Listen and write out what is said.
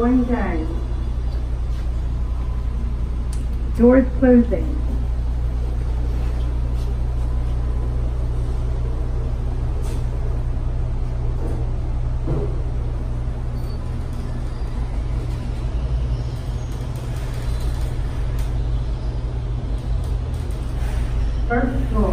going down. Doors closing. First floor.